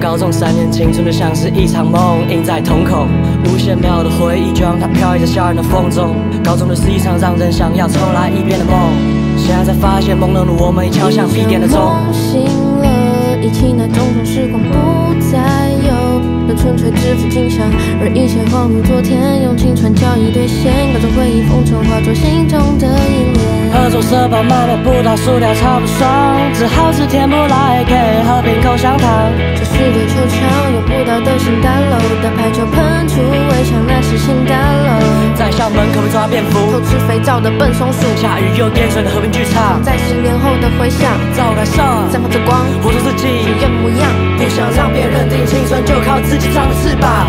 高中三年，青春就像是一场梦，印在瞳孔。无限美好的回忆，就让它飘逸在校园的风中。高中的是一场让人想要重来一遍的梦。现在才发现，朦胧的我们已敲响闭店的钟。醒了，一起那种种时光不再有，那纯粹只付金香，而一切恍如昨天，用青春交易兑现，各种回忆风尘化作心中的依恋。合作社把买卖不到，薯条超不爽，只好吃甜不辣 AK 喝瓶口香糖。这是对球场用不到的新大楼，打排球喷出围墙，那是新大楼。在校门口被抓蝙蝠，偷吃肥皂的笨松鼠，下雨又淹水的和平剧场，在十年后的回响，照台上散发着光，活出自己原模样。不想让别人定青春，就靠自己长的翅膀。